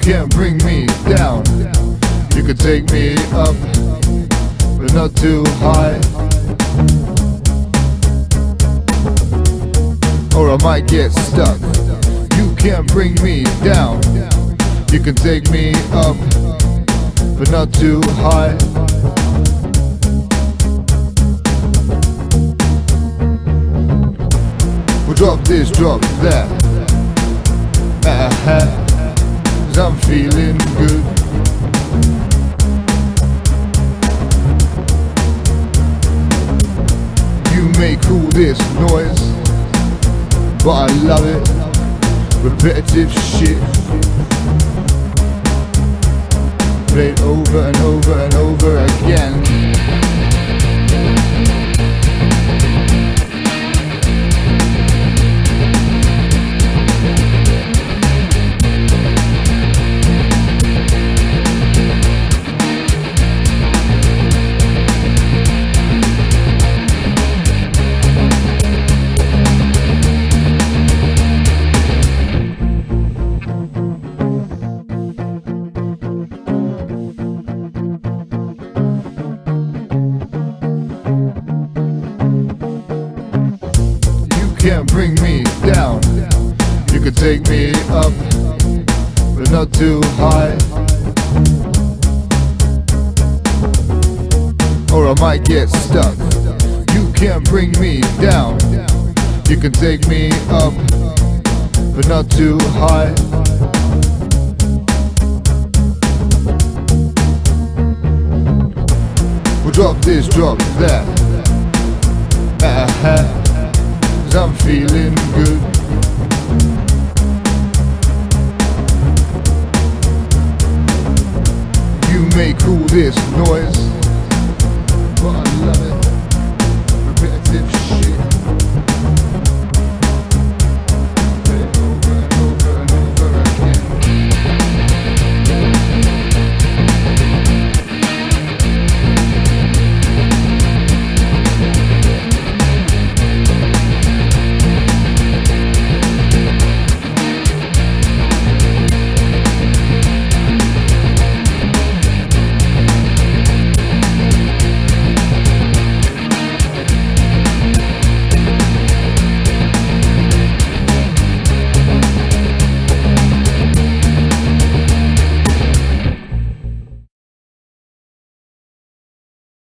can't bring me down. You can take me up, but not too high. Or I might get stuck. You can't bring me down. You can take me up, but not too high. We'll drop this, drop that. Feeling good. You may cool this noise, but I love it. Repetitive shit. Played over and can't bring me down. You can take me up, but not too high. Or I might get stuck. You can't bring me down. You can take me up, but not too high. We'll drop this, drop that. Feeling good. You may cool this noise,